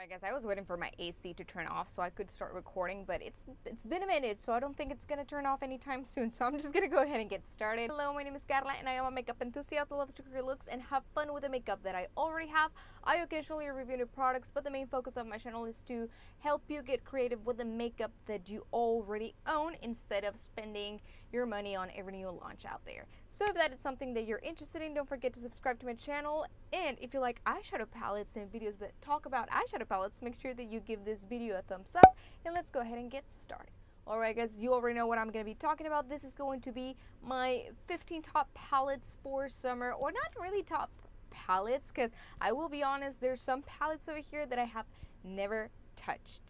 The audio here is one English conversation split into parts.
Right guys, I was waiting for my AC to turn off so I could start recording, but it's it's been a minute, so I don't think it's gonna turn off anytime soon. So I'm just gonna go ahead and get started. Hello, my name is Karla and I am a makeup enthusiast that loves to create looks and have fun with the makeup that I already have. I occasionally review new products, but the main focus of my channel is to help you get creative with the makeup that you already own instead of spending your money on every new launch out there. So if that is something that you're interested in, don't forget to subscribe to my channel. And if you like eyeshadow palettes and videos that talk about eyeshadow palettes, make sure that you give this video a thumbs up and let's go ahead and get started. Alright guys, you already know what I'm going to be talking about. This is going to be my 15 top palettes for summer, or not really top palettes, because I will be honest, there's some palettes over here that I have never touched.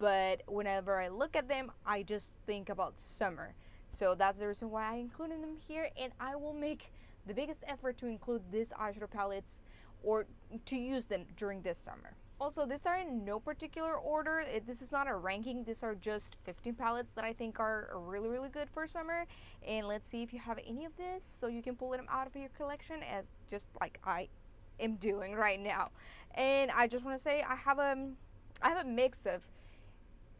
But whenever I look at them, I just think about summer. So that's the reason why I included them here, and I will make the biggest effort to include these eyeshadow palettes or to use them during this summer. Also, these are in no particular order. It, this is not a ranking. These are just 15 palettes that I think are really, really good for summer. And let's see if you have any of this so you can pull them out of your collection as just like I am doing right now. And I just want to say I have a, I have a mix of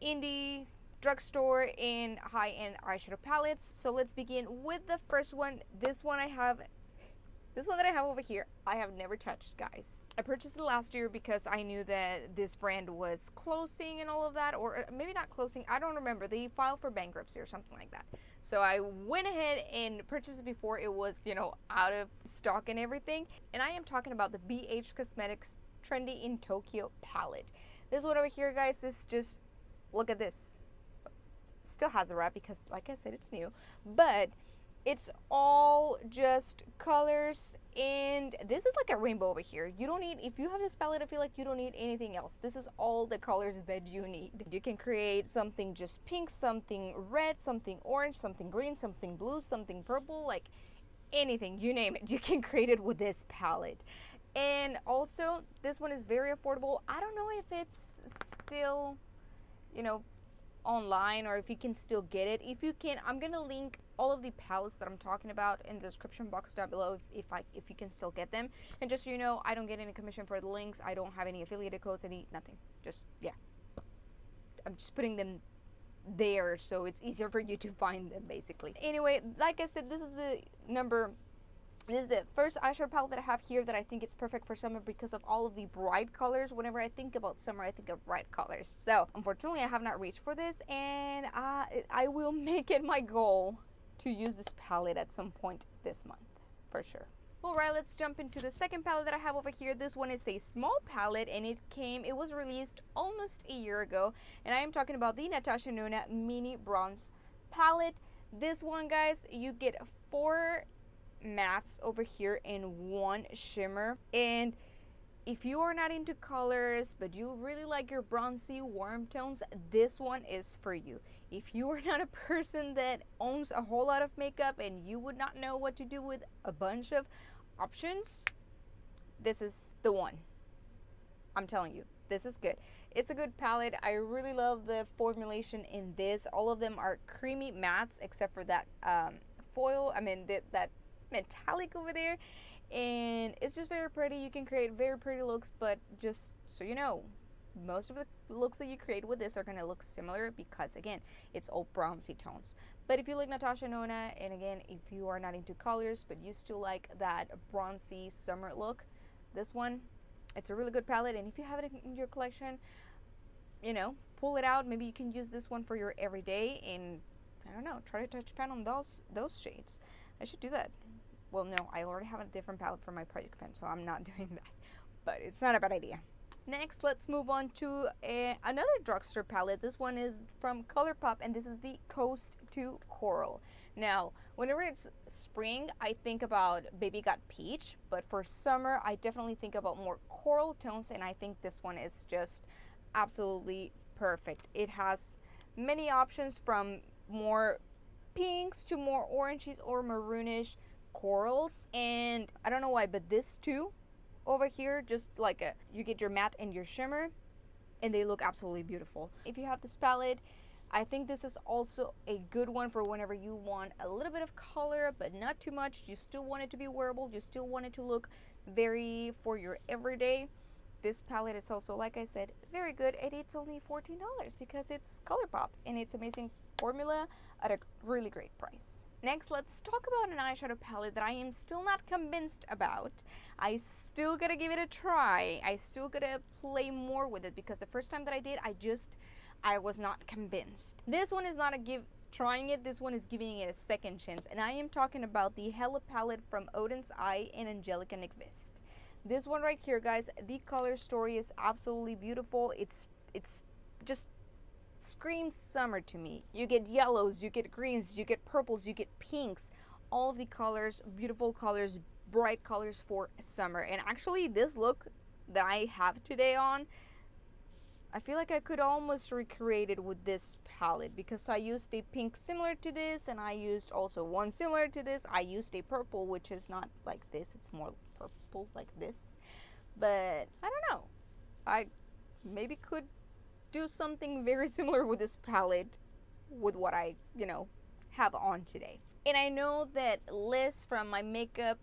indie, drugstore, and high-end eyeshadow palettes. So let's begin with the first one. This one I have this one that I have over here, I have never touched, guys. I purchased it last year because I knew that this brand was closing and all of that, or uh, maybe not closing, I don't remember. They filed for bankruptcy or something like that. So I went ahead and purchased it before it was, you know, out of stock and everything. And I am talking about the BH Cosmetics Trendy in Tokyo palette. This one over here, guys, is just, look at this. Still has a wrap because, like I said, it's new. But it's all just colors and this is like a rainbow over here. You don't need if you have this palette i feel like you don't need anything else. This is all the colors that you need. You can create something just pink something red something orange something green something blue something purple like anything you name it. You can create it with this palette. And also this one is very affordable. I don't know if it's still you know online or if you can still get it. If you can, I'm gonna link all of the palettes that I'm talking about in the description box down below if, if I if you can still get them. And just so you know, I don't get any commission for the links. I don't have any affiliated codes, any nothing. Just yeah. I'm just putting them there so it's easier for you to find them basically. Anyway, like I said, this is the number this is the first eyeshadow palette that I have here that I think it's perfect for summer because of all of the bright colors. Whenever I think about summer, I think of bright colors. So, unfortunately, I have not reached for this, and I, I will make it my goal to use this palette at some point this month, for sure. Alright, let's jump into the second palette that I have over here. This one is a small palette and it came, it was released almost a year ago. And I am talking about the Natasha Denona Mini Bronze palette. This one, guys, you get four mattes over here in one shimmer. And if you are not into colors but you really like your bronzy warm tones this one is for you. If you are not a person that owns a whole lot of makeup and you would not know what to do with a bunch of options this is the one. I'm telling you this is good. It's a good palette. I really love the formulation in this. All of them are creamy mattes except for that um, foil i mean that, that metallic over there and it's just very pretty. You can create very pretty looks but just so you know most of the looks that you create with this are going to look similar because again it's all bronzy tones. But if you like natasha denona and again if you are not into colors but you still like that bronzy summer look this one it's a really good palette. And if you have it in your collection you know pull it out. Maybe you can use this one for your everyday and i don't know try to touch pan on those those shades. I should do that well, no, I already have a different palette for my project pan, so I'm not doing that. But it's not a bad idea. Next, let's move on to a, another drugstore palette. This one is from ColourPop, and this is the Coast to Coral. Now, whenever it's spring, I think about Baby Got Peach, but for summer, I definitely think about more coral tones, and I think this one is just absolutely perfect. It has many options from more pinks to more oranges or maroonish corals and I don't know why but this too over here just like a you get your matte and your shimmer and they look absolutely beautiful. If you have this palette I think this is also a good one for whenever you want a little bit of color but not too much. You still want it to be wearable. You still want it to look very for your everyday. This palette is also, like I said, very good and it's only $14 because it's ColourPop and it's amazing formula at a really great price. Next, let's talk about an eyeshadow palette that I am still not convinced about. I still gotta give it a try. I still gotta play more with it because the first time that I did, I just, I was not convinced. This one is not a give, trying it, this one is giving it a second chance. And I am talking about the Hella palette from Oden's Eye and Angelica Nyqvist. This one right here, guys, the color story is absolutely beautiful. It's, it's just screams summer to me. You get yellows, you get greens, you get purples, you get pinks. All of the colors, beautiful colors, bright colors for summer. And actually, this look that I have today on, I feel like I could almost recreate it with this palette because I used a pink similar to this and I used also one similar to this. I used a purple which is not like this, it's more purple like this. But I don't know. I maybe could do something very similar with this palette with what I, you know, have on today. And I know that Liz from my makeup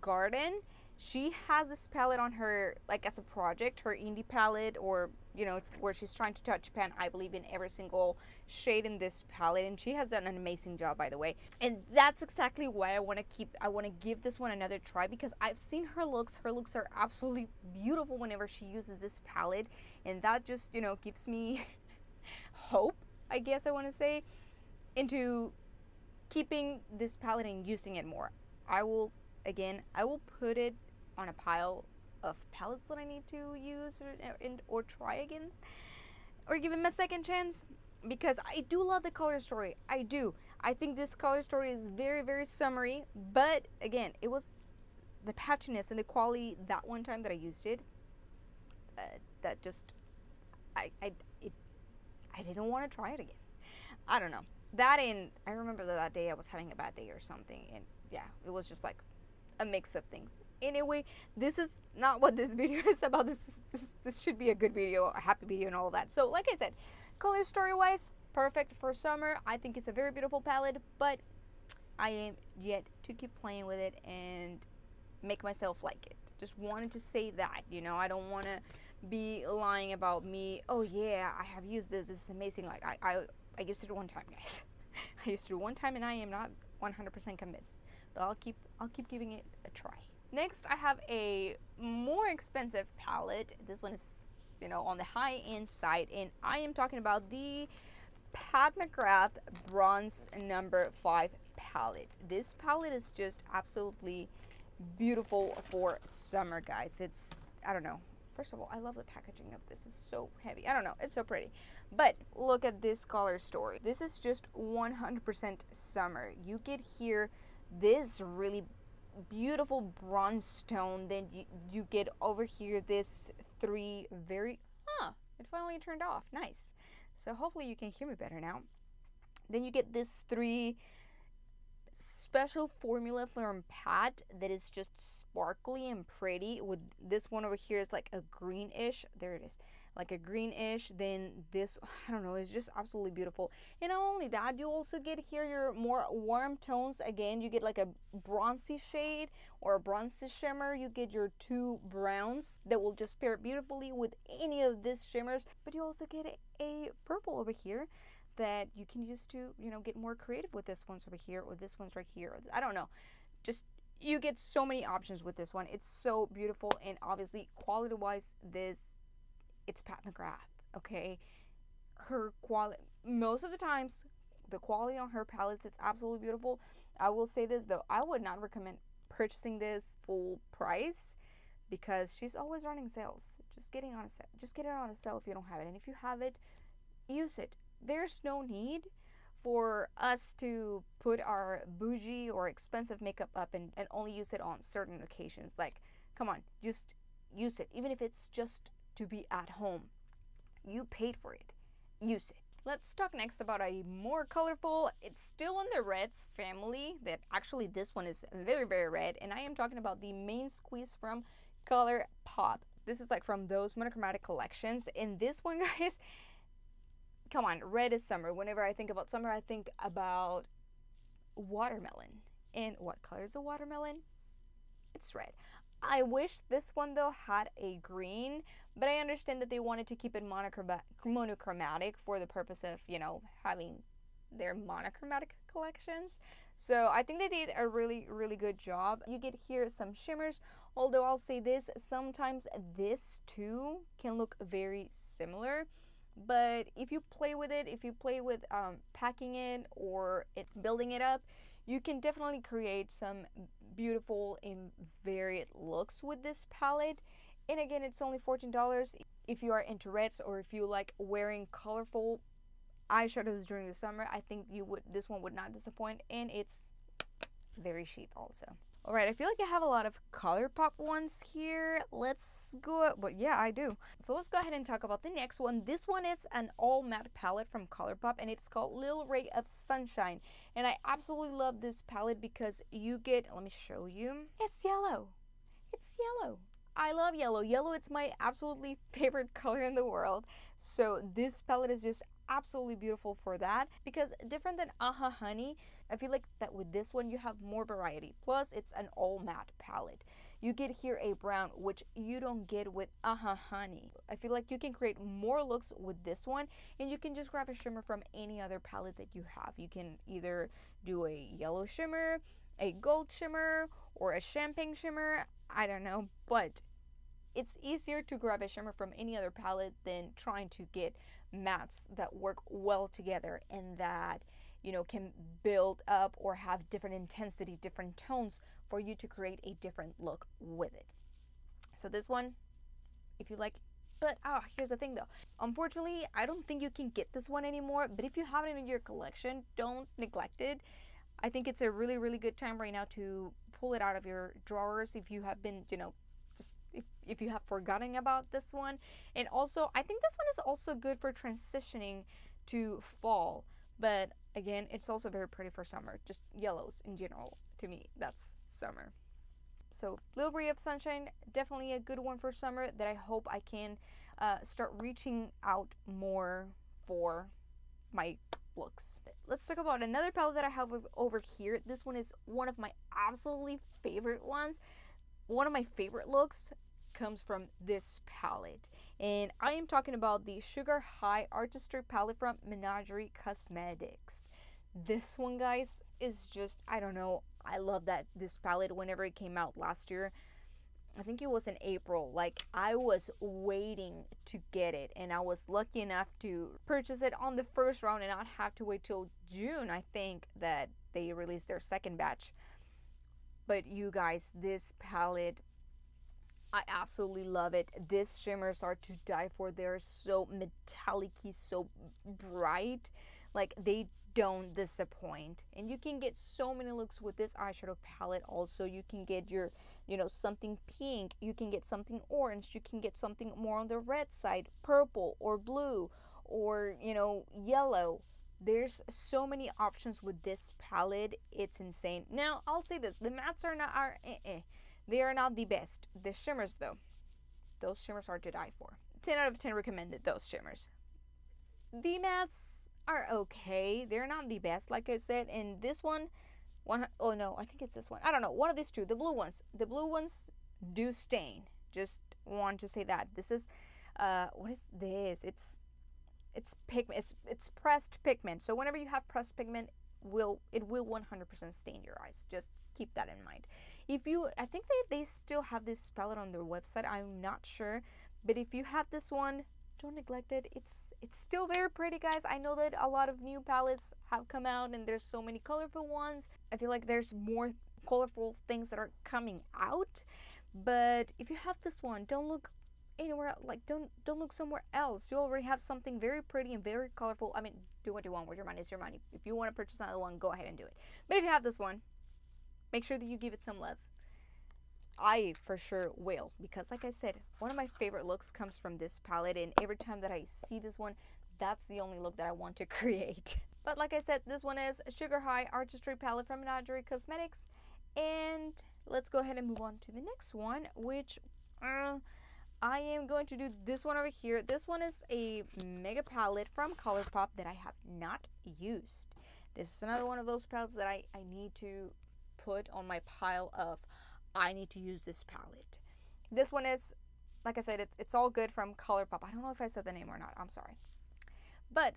garden, she has this palette on her like as a project, her indie palette or you know, where she's trying to touch pan, I believe, in every single shade in this palette. And she has done an amazing job, by the way. And that's exactly why I want to keep, I want to give this one another try because I've seen her looks. Her looks are absolutely beautiful whenever she uses this palette. And that just, you know, gives me hope, I guess I want to say, into keeping this palette and using it more. I will, again, I will put it on a pile of palettes that I need to use or, or try again or give them a second chance because I do love the color story. I do. I think this color story is very, very summery, but again, it was the patchiness and the quality that one time that I used it uh, that just I I it, I didn't want to try it again. I don't know. That and I remember that, that day I was having a bad day or something and yeah, it was just like a mix of things anyway this is not what this video is about. This is, this, this should be a good video a happy video and all that. So like i said color story wise perfect for summer. I think it's a very beautiful palette but i am yet to keep playing with it and make myself like it. Just wanted to say that you know? I don't want to be lying about me oh yeah i have used this. This is amazing. Like i i, I used it one time guys. I used it one time and i am not 100% convinced but i'll keep i'll keep giving it a try Next, I have a more expensive palette. This one is, you know, on the high end side, and I am talking about the Pat McGrath Bronze Number 5 palette. This palette is just absolutely beautiful for summer, guys. It's, I don't know. First of all, I love the packaging of this. It's so heavy. I don't know. It's so pretty. But look at this color story. This is just 100% summer. You get here this really beautiful bronze stone. Then you, you get over here this three very, huh, it finally turned off. Nice. So hopefully you can hear me better now. Then you get this three special formula from Pat that is just sparkly and pretty. With this one over here is like a greenish. There it is like a greenish then this i don't know it's just absolutely beautiful. And not only that you also get here your more warm tones. Again you get like a bronzy shade or a bronzy shimmer. You get your two browns that will just pair beautifully with any of these shimmers. But you also get a, a purple over here that you can use to you know get more creative with this one's over here or this one's right here. I don't know. Just you get so many options with this one. It's so beautiful and obviously quality wise this it's Pat McGrath, okay? Her quality, most of the times, the quality on her palettes is absolutely beautiful. I will say this though, I would not recommend purchasing this full price because she's always running sales. Just getting on a sale, just get it on a sale if you don't have it, and if you have it, use it. There's no need for us to put our bougie or expensive makeup up and, and only use it on certain occasions. Like, come on, just use it, even if it's just to be at home. You paid for it. Use it. Let's talk next about a more colorful, it's still in the reds family, that actually this one is very, very red, and I am talking about the main squeeze from Color Pop. This is like from those monochromatic collections, and this one, guys, come on, red is summer. Whenever I think about summer, I think about watermelon. And what color is a watermelon? It's red. I wish this one though had a green, but I understand that they wanted to keep it monochromatic for the purpose of, you know, having their monochromatic collections. So I think they did a really, really good job. You get here some shimmers, although I'll say this, sometimes this too can look very similar. But if you play with it, if you play with um, packing it or it building it up, you can definitely create some beautiful and varied looks with this palette. And again, it's only $14 if you are into reds or if you like wearing colorful eyeshadows during the summer. I think you would this one would not disappoint and it's very cheap also. All right, I feel like I have a lot of ColourPop ones here. Let's go, but yeah, I do. So let's go ahead and talk about the next one. This one is an all matte palette from ColourPop and it's called Little Ray of Sunshine. And I absolutely love this palette because you get, let me show you. It's yellow. It's yellow. I love yellow. Yellow it's my absolutely favorite color in the world. So this palette is just absolutely beautiful for that because different than Uh-Huh Honey, I feel like that with this one you have more variety. Plus it's an all matte palette. You get here a brown which you don't get with Uh-Huh Honey. I feel like you can create more looks with this one and you can just grab a shimmer from any other palette that you have. You can either do a yellow shimmer, a gold shimmer, or a champagne shimmer. I don't know, but it's easier to grab a shimmer from any other palette than trying to get mattes that work well together and that you know can build up or have different intensity different tones for you to create a different look with it so this one if you like but ah here's the thing though unfortunately i don't think you can get this one anymore but if you have it in your collection don't neglect it i think it's a really really good time right now to pull it out of your drawers if you have been you know if, if you have forgotten about this one. And also, I think this one is also good for transitioning to fall. But again, it's also very pretty for summer. Just yellows in general, to me, that's summer. So, Little Ray of Sunshine, definitely a good one for summer that I hope I can uh, start reaching out more for my looks. Let's talk about another palette that I have over here. This one is one of my absolutely favorite ones one of my favorite looks comes from this palette and I am talking about the Sugar High Artistry palette from Menagerie Cosmetics. This one guys is just I don't know I love that this palette whenever it came out last year I think it was in April like I was waiting to get it and I was lucky enough to purchase it on the first round and not have to wait till June I think that they released their second batch but you guys, this palette, I absolutely love it. These shimmers are to die for. They're so metallic so bright. Like they don't disappoint. And you can get so many looks with this eyeshadow palette also. You can get your, you know, something pink. You can get something orange. You can get something more on the red side, purple or blue or, you know, yellow there's so many options with this palette it's insane now i'll say this the mattes are not are eh, eh. They are not the best. The shimmers though those shimmers are to die for. 10 out of 10 recommended those shimmers. The mattes are okay. They're not the best like i said and this one one oh no i think it's this one. I don't know. One of these two the blue ones. The blue ones do stain. Just want to say that. This is uh what is this? It's it's pigment it's, it's pressed pigment. So whenever you have pressed pigment will it will 100% stain your eyes. Just keep that in mind if you i think they, they still have this palette on their website i'm not sure but if you have this one don't neglect it. It's it's still very pretty guys. I know that a lot of new palettes have come out and there's so many colorful ones. I feel like there's more colorful things that are coming out but if you have this one don't look anywhere like don't don't look somewhere else. You already have something very pretty and very colorful. I mean do what you want with your money it's your money. If you want to purchase another one go ahead and do it. But if you have this one make sure that you give it some love i for sure will because like i said one of my favorite looks comes from this palette and every time that i see this one that's the only look that i want to create but like i said this one is sugar high artistry palette from menagerie cosmetics and let's go ahead and move on to the next one which uh, I am going to do this one over here. This one is a mega palette from ColourPop that I have not used. This is another one of those palettes that I, I need to put on my pile of I need to use this palette. This one is, like I said, it's, it's all good from ColourPop. I don't know if I said the name or not. I'm sorry. But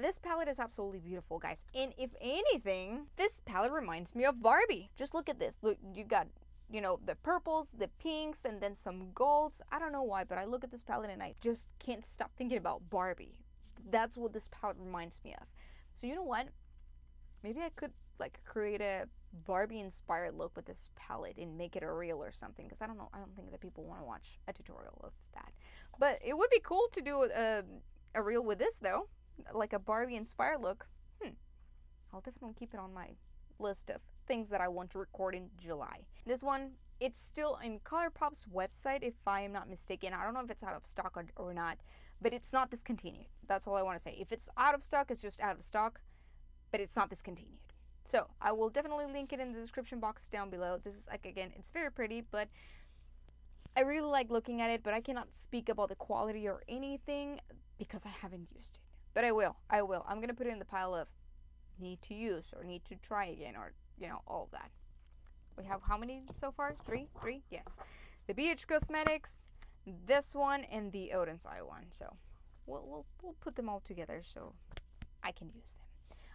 this palette is absolutely beautiful, guys. And if anything, this palette reminds me of Barbie. Just look at this. Look, you got, you know, the purples, the pinks, and then some golds. I don't know why, but I look at this palette and I just can't stop thinking about Barbie. That's what this palette reminds me of. So you know what? Maybe I could like create a Barbie inspired look with this palette and make it a reel or something because I don't know I don't think that people want to watch a tutorial of that. But it would be cool to do a, a reel with this though like a Barbie inspired look. Hmm. I'll definitely keep it on my list of things that I want to record in July. This one it's still in ColourPop's website if I am not mistaken. I don't know if it's out of stock or, or not but it's not discontinued. That's all I want to say. If it's out of stock it's just out of stock but it's not discontinued so I will definitely link it in the description box down below. This is like again, it's very pretty, but I really like looking at it, but I cannot speak about the quality or anything because I haven't used it. But I will. I will. I'm gonna put it in the pile of need to use or need to try again or you know all of that. We have how many so far? Three? Three? Yes. The BH Cosmetics, this one, and the Oden's Eye one. So we'll, we'll, we'll put them all together so I can use them.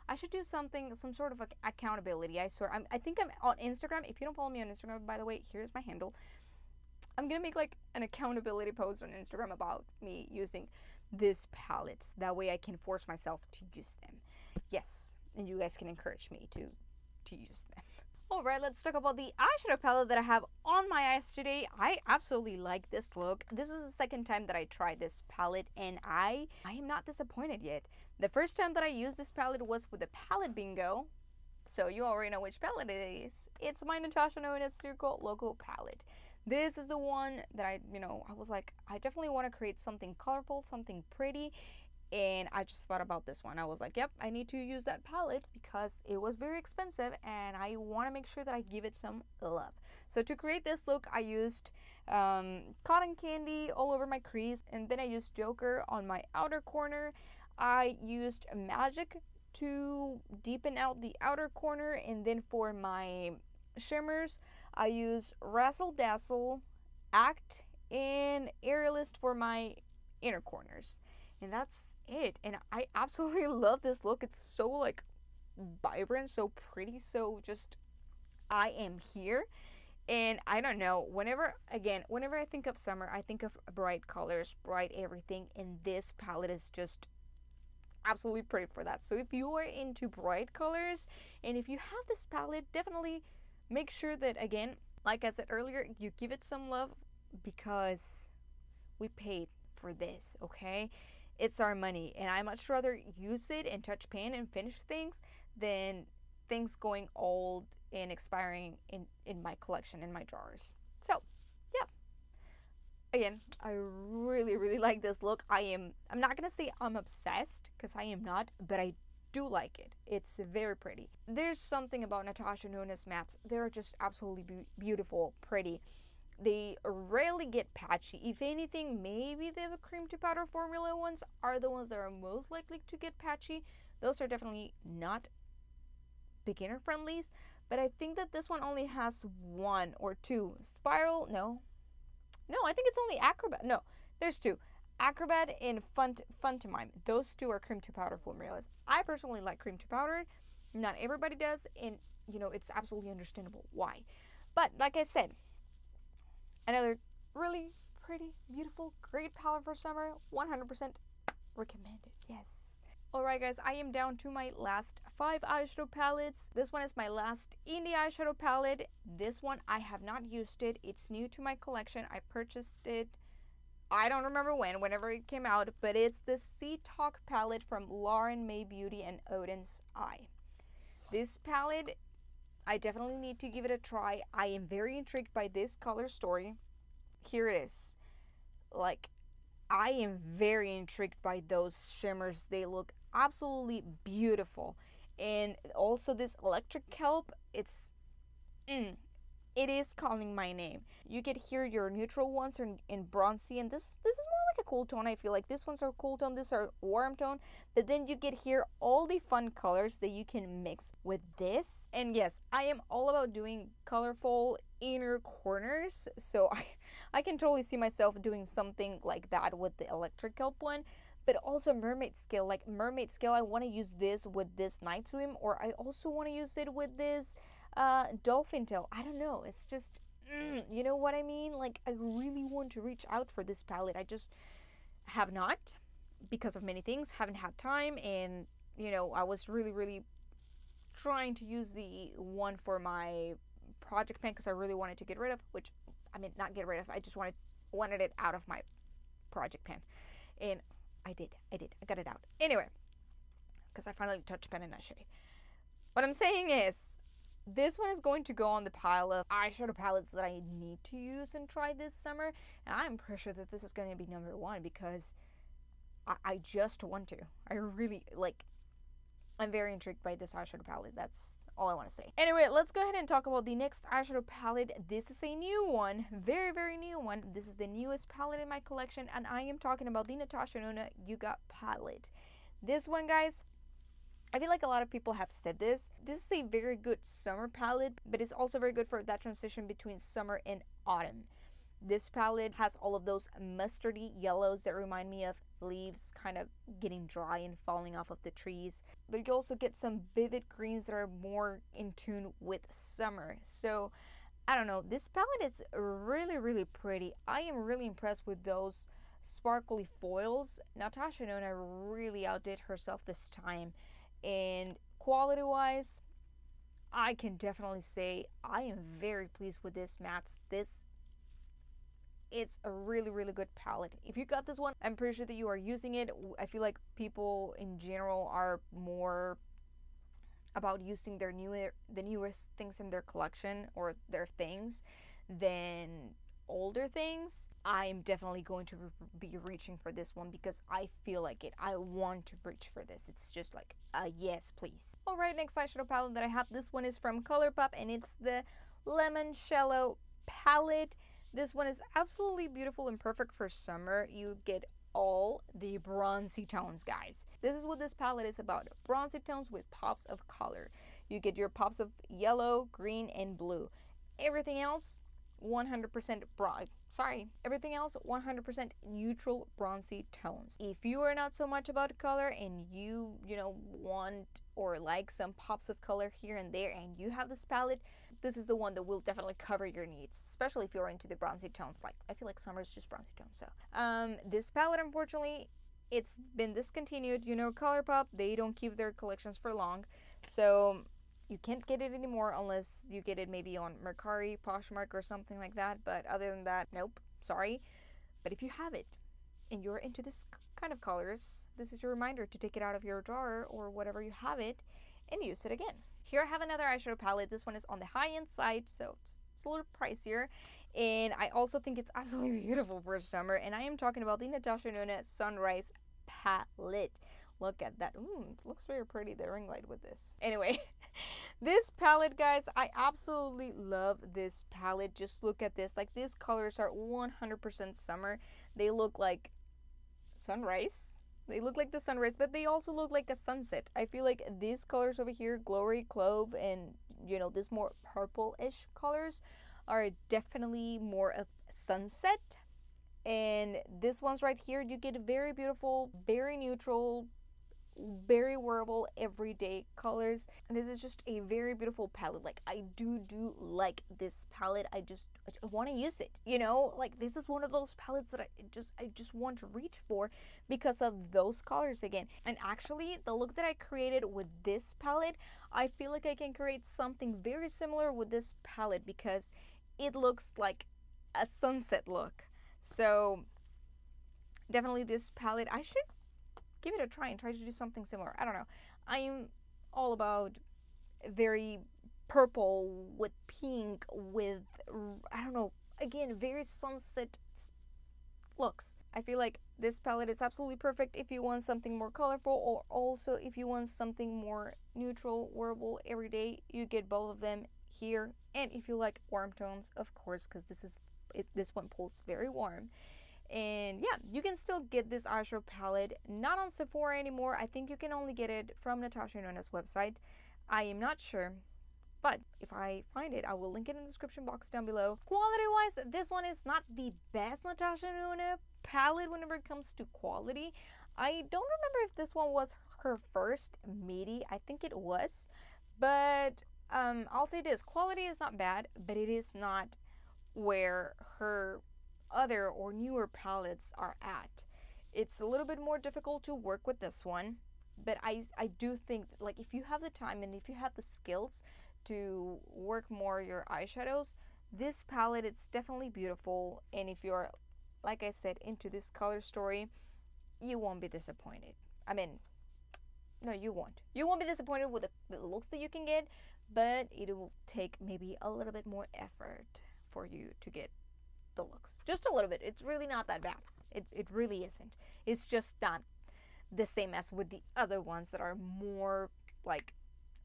I should do something, some sort of accountability. I swear. I'm, I think I'm on Instagram. If you don't follow me on Instagram, by the way, here's my handle. I'm gonna make like an accountability post on Instagram about me using this palettes. That way, I can force myself to use them. Yes, and you guys can encourage me to to use them. Alright, let's talk about the eyeshadow palette that I have on my eyes today. I absolutely like this look. This is the second time that I tried this palette and I I am not disappointed yet. The first time that I used this palette was with the Palette Bingo. So you already know which palette it is. It's my Natasha Denona's Circo Loco palette. This is the one that I, you know, I was like, I definitely want to create something colorful, something pretty, and I just thought about this one. I was like, yep, I need to use that palette because it was very expensive and I want to make sure that I give it some love. So to create this look, I used um, cotton candy all over my crease and then I used Joker on my outer corner. I used Magic to deepen out the outer corner and then for my shimmers, I used Razzle Dazzle, Act, and Aerialist for my inner corners. And that's it. And I absolutely love this look. It's so like vibrant, so pretty, so just I am here. And I don't know, whenever again, whenever I think of summer, I think of bright colors, bright everything, and this palette is just absolutely pretty for that. So if you are into bright colors and if you have this palette, definitely make sure that again, like I said earlier, you give it some love because we paid for this, okay? it's our money and i much rather use it and touch pan and finish things than things going old and expiring in in my collection in my drawers. so again i really really like this look i am i'm not gonna say i'm obsessed because i am not but i do like it it's very pretty there's something about natasha Denona's mats. they're just absolutely be- beautiful pretty they rarely get patchy. If anything, maybe the cream to powder formula ones are the ones that are most likely to get patchy. Those are definitely not beginner friendlies. But I think that this one only has one or two. Spiral, no. No, I think it's only Acrobat. No, there's two. Acrobat and Fun Funtomime. Those two are cream to powder formulas. I personally like cream to powder. Not everybody does, and you know, it's absolutely understandable why. But like I said, Another really pretty, beautiful, great palette for summer. 100% recommended. Yes. Alright guys, I am down to my last five eyeshadow palettes. This one is my last indie eyeshadow palette. This one, I have not used it. It's new to my collection. I purchased it, I don't remember when, whenever it came out, but it's the Sea Talk palette from Lauren May Beauty and Oden's Eye. This palette I definitely need to give it a try. I am very intrigued by this color story. Here it is. Like, I am very intrigued by those shimmers. They look absolutely beautiful. And also this electric kelp, it's mm, it is calling my name. You get here your neutral ones are in bronzy and this this is more like a cool tone. I feel like this ones are cool tone, this are warm tone, but then you get here all the fun colors that you can mix with this. And yes, I am all about doing colorful inner corners. So I, I can totally see myself doing something like that with the electric kelp one. But also mermaid scale, like mermaid scale, I want to use this with this night swim, or I also want to use it with this uh, dolphin tail. I don't know. It's just, mm, you know what I mean? Like I really want to reach out for this palette. I just have not because of many things. Haven't had time, and you know I was really really trying to use the one for my project pan because I really wanted to get rid of, which I mean not get rid of. I just wanted wanted it out of my project pan, and I did. I did. I got it out. Anyway, because I finally touched pan and I you. What I'm saying is, this one is going to go on the pile of eyeshadow palettes that I need to use and try this summer. And I'm pretty sure that this is going to be number one because I, I just want to. I really like. I'm very intrigued by this eyeshadow palette. That's all I want to say. Anyway, let's go ahead and talk about the next eyeshadow palette. This is a new one, very, very new one. This is the newest palette in my collection, and I am talking about the Natasha Denona Yucca palette. This one, guys, I feel like a lot of people have said this. This is a very good summer palette, but it's also very good for that transition between summer and autumn. This palette has all of those mustardy yellows that remind me of leaves kind of getting dry and falling off of the trees. But you also get some vivid greens that are more in tune with summer. So I don't know, this palette is really, really pretty. I am really impressed with those sparkly foils. Natasha Denona really outdid herself this time. And quality wise, I can definitely say I am very pleased with this mats. This it's a really really good palette. If you got this one i'm pretty sure that you are using it. I feel like people in general are more about using their newer the newest things in their collection or their things than older things. I'm definitely going to be reaching for this one because i feel like it. I want to reach for this. It's just like a yes please. All right next eyeshadow palette that i have this one is from colourpop and it's the Limoncello palette this one is absolutely beautiful and perfect for summer. You get all the bronzy tones, guys. This is what this palette is about. Bronzy tones with pops of color. You get your pops of yellow, green, and blue. Everything else 100% bronze. Sorry, everything else 100% neutral bronzy tones. If you are not so much about color and you, you know, want or like some pops of color here and there and you have this palette, this is the one that will definitely cover your needs, especially if you're into the bronzy tones. Like I feel like summer is just bronzy tones. So, um, this palette unfortunately it's been discontinued. You know, ColourPop they don't keep their collections for long, so you can't get it anymore unless you get it maybe on Mercari, Poshmark, or something like that. But other than that, nope, sorry. But if you have it and you're into this kind of colors, this is your reminder to take it out of your drawer or whatever you have it and use it again. Here I have another eyeshadow palette. This one is on the high end side, so it's, a little pricier. And I also think it's absolutely beautiful for summer. And I am talking about the Natasha Denona Sunrise palette. Look at that. Ooh, looks very pretty, the ring light with this. Anyway, this palette, guys, I absolutely love this palette. Just look at this. Like, these colors are 100% summer. They look like sunrise. They look like the sunrise, but they also look like a sunset. I feel like these colors over here, glory, clove, and, you know, this more purple-ish colors are definitely more of sunset and this one's right here you get very beautiful very neutral very wearable everyday colors. And this is just a very beautiful palette. Like i do do like this palette. I just I want to use it you know? Like this is one of those palettes that i just i just want to reach for because of those colors again. And actually the look that i created with this palette i feel like i can create something very similar with this palette because it looks like a sunset look. So definitely this palette i should give it a try and try to do something similar. I don't know. I'm all about very purple with pink with I don't know. Again, very sunset looks. I feel like this palette is absolutely perfect if you want something more colorful or also if you want something more neutral, wearable, everyday. You get both of them here. And if you like warm tones, of course, because this is it, this one pulls very warm. And yeah, you can still get this eyeshadow palette, not on Sephora anymore. I think you can only get it from Natasha Denona's website. I am not sure, But if I find it, I will link it in the description box down below. Quality wise, this one is not the best Natasha Denona palette whenever it comes to quality. I don't remember if this one was her first MIDI. I think it was. But um, I'll say this quality is not bad, but it is not where her other or newer palettes are at. It's a little bit more difficult to work with this one, but I, I do think like if you have the time and if you have the skills to work more your eyeshadows, this palette it's definitely beautiful and if you're like I said into this color story, you won't be disappointed. I mean, no, you won't. You won't be disappointed with the, the looks that you can get, but it will take maybe a little bit more effort for you to get the looks. Just a little bit. It's really not that bad. It's it really isn't. It's just not the same as with the other ones that are more like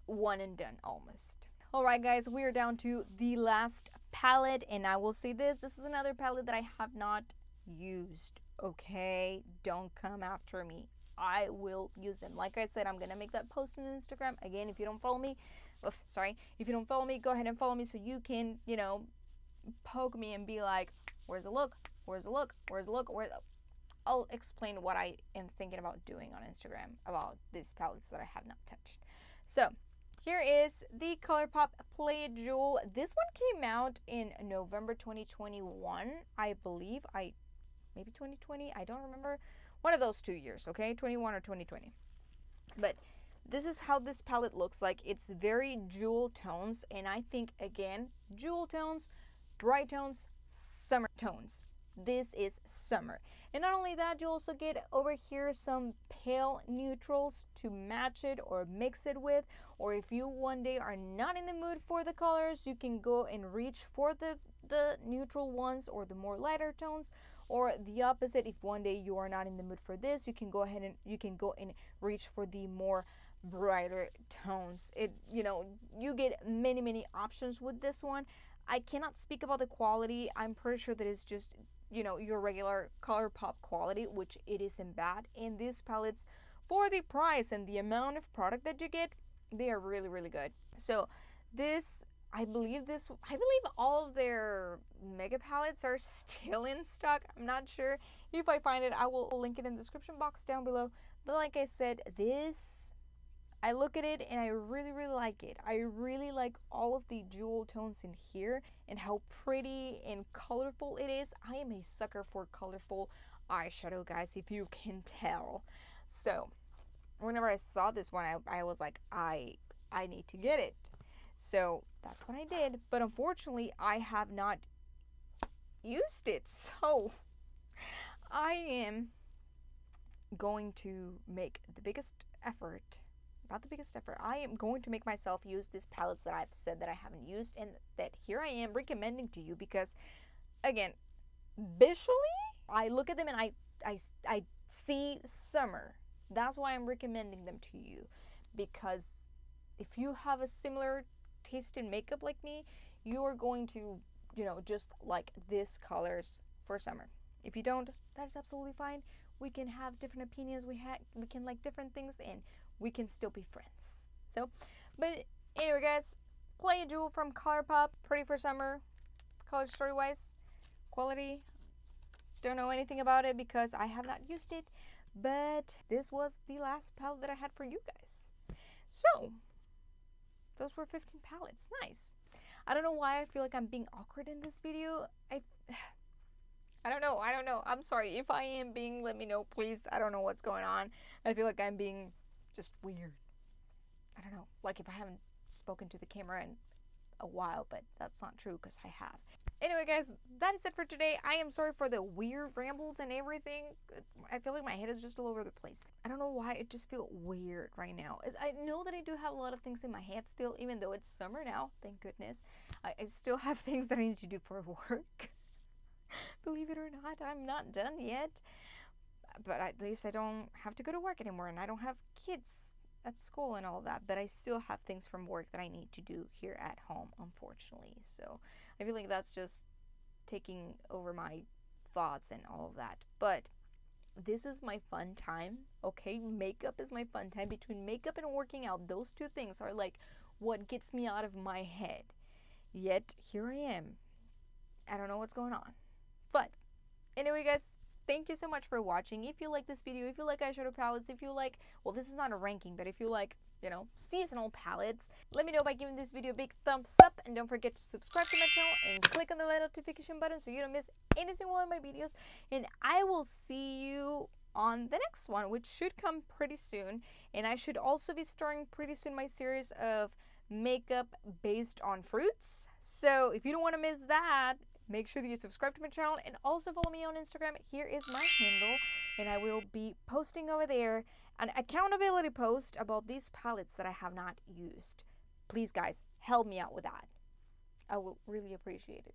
one and done almost. All right, guys, we are down to the last palette, and I will say this: this is another palette that I have not used. Okay, don't come after me. I will use them. Like I said, I'm gonna make that post on Instagram. Again, if you don't follow me, oof, sorry, if you don't follow me, go ahead and follow me so you can, you know, poke me and be like, where's the look? Where's the look? Where's the look? Where? I'll explain what I am thinking about doing on Instagram about these palettes that I have not touched. So here is the ColourPop Play Jewel. This one came out in November 2021, I believe. I maybe 2020. I don't remember. One of those two years, okay, 21 or 2020. But this is how this palette looks like. It's very jewel tones, and I think again, jewel tones, bright tones, summer tones. This is summer. And not only that, you also get over here some pale neutrals to match it or mix it with. Or if you one day are not in the mood for the colors, you can go and reach for the, the neutral ones or the more lighter tones. Or the opposite, if one day you are not in the mood for this, you can go ahead and you can go and reach for the more brighter tones. It you know, you get many many options with this one. I cannot speak about the quality. I'm pretty sure that it's just, you know, your regular ColourPop quality, which it isn't bad. And these palettes, for the price and the amount of product that you get, they are really, really good. So this, I believe this, I believe all of their mega palettes are still in stock. I'm not sure. If I find it, I will link it in the description box down below. But like I said, this I look at it and I really, really like it. I really like all of the jewel tones in here and how pretty and colorful it is. I am a sucker for colorful eyeshadow, guys, if you can tell. So, whenever I saw this one, I, I was like, I, I need to get it. So, that's what I did. But unfortunately, I have not used it. So, I am going to make the biggest effort not the biggest effort. I am going to make myself use these palettes that I've said that I haven't used and that here I am recommending to you because, again, visually, I look at them and I, I, I see summer. That's why I'm recommending them to you because if you have a similar taste in makeup like me, you are going to, you know, just like these colors for summer. If you don't, that's absolutely fine. We can have different opinions. We have we can like different things and we can still be friends. So, but anyway, guys, play a jewel from ColourPop, pretty for summer, color story wise, quality. Don't know anything about it because I have not used it, but this was the last palette that I had for you guys. So, those were 15 palettes. Nice. I don't know why I feel like I'm being awkward in this video. I I don't know. I don't know. I'm sorry. If I am being, let me know, please. I don't know what's going on. I feel like I'm being just weird. I don't know. Like if I haven't spoken to the camera in a while, but that's not true because I have. Anyway, guys, that is it for today. I am sorry for the weird rambles and everything. I feel like my head is just all over the place. I don't know why it just feels weird right now. I know that I do have a lot of things in my head still, even though it's summer now. Thank goodness. I, I still have things that I need to do for work. Believe it or not, I'm not done yet but at least I don't have to go to work anymore and I don't have kids at school and all that. But I still have things from work that I need to do here at home, unfortunately. So I feel like that's just taking over my thoughts and all of that. But this is my fun time, okay? Makeup is my fun time. Between makeup and working out, those two things are like what gets me out of my head. Yet here I am. I don't know what's going on. But anyway, guys, thank you so much for watching. If you like this video, if you like eyeshadow palettes, if you like, well, this is not a ranking, but if you like, you know, seasonal palettes, let me know by giving this video a big thumbs up. And don't forget to subscribe to my channel and click on the notification button so you don't miss any single one of my videos. And I will see you on the next one, which should come pretty soon. And I should also be starting pretty soon my series of makeup based on fruits. So if you don't want to miss that, make sure that you subscribe to my channel and also follow me on Instagram. Here is my handle, and I will be posting over there an accountability post about these palettes that I have not used. Please, guys, help me out with that. I will really appreciate it.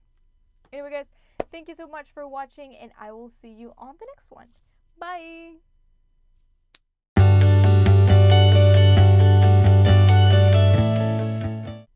Anyway, guys, thank you so much for watching, and I will see you on the next one. Bye!